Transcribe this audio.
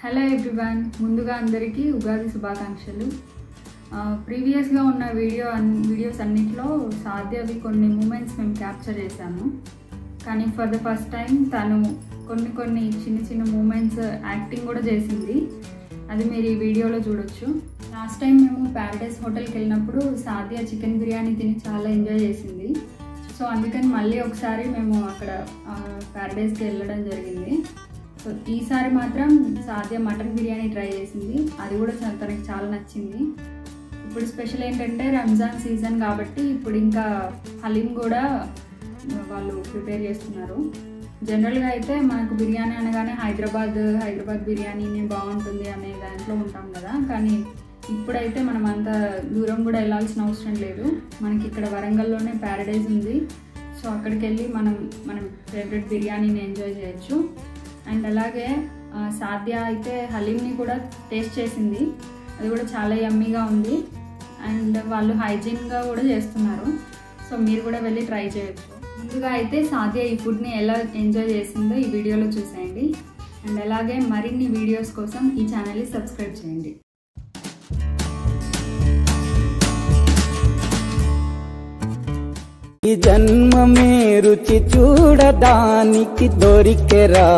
Hello everyone ముందుగా అందరికీ ఉగాది శుభాకాంక్షలు. ప్రీవియస్గా ఉన్న వీడియో అన్ వీడియోస్ అన్నిట్లో సాధ్యవి కొన్ని మూమెంట్స్ మేము క్యాప్చర్ చేశాము. కానీ ఫర్ ద ఫస్ట్ టైం తను కొన్ని కొన్ని చిన్న చిన్న మూమెంట్స్ యాక్టింగ్ కూడా చేసింది. అది మీరు ఈ వీడియోలో చూడొచ్చు. లాస్ట్ టైం మేము ప్యారడైస్ హోటల్కి వెళ్ళినప్పుడు సాధ్య చికెన్ బిర్యానీ తిని చాలా ఎంజాయ్ చేసింది. సో అందుకని మళ్ళీ ఒకసారి మేము అక్కడ ప్యారడైస్కి వెళ్ళడం జరిగింది. సో ఈసారి మాత్రం సాధ్య మటన్ బిర్యానీ ట్రై చేసింది. అది కూడా తనకి చాలా నచ్చింది. ఇప్పుడు స్పెషల్ ఏంటంటే రంజాన్ సీజన్ కాబట్టి ఇప్పుడు ఇంకా హలీం కూడా వాళ్ళు ప్రిపేర్ చేస్తున్నారు. జనరల్గా అయితే మనకు బిర్యానీ అనగానే హైదరాబాద్ హైదరాబాద్ బిర్యానీనే బాగుంటుంది అనే దాంట్లో ఉంటాం కదా. కానీ ఇప్పుడైతే మనం అంత దూరం కూడా వెళ్ళాల్సిన అవసరం లేదు. మనకి ఇక్కడ వరంగల్లోనే ప్యారడైజ్ ఉంది. సో అక్కడికి వెళ్ళి మనం మనం ఫేవరెట్ బిర్యానీని ఎంజాయ్ చేయొచ్చు. అండ్ అలాగే సాధ్య అయితే హలీమ్ని కూడా టేస్ట్ చేసింది. అది కూడా చాలా యమ్మీగా ఉంది. అండ్ వాళ్ళు హైజీన్గా కూడా చేస్తున్నారు. సో మీరు కూడా వెళ్ళి ట్రై చేయొచ్చు. ముందుగా అయితే సాధ్య ఈ ఫుడ్ని ఎలా ఎంజాయ్ చేసిందో ఈ వీడియోలో చూసేయండి. అండ్ అలాగే మరిన్ని వీడియోస్ కోసం ఈ ఛానల్ని సబ్స్క్రైబ్ చేయండి. ఈ జన్మమే రుచి చూడడానికి దొరికెరా.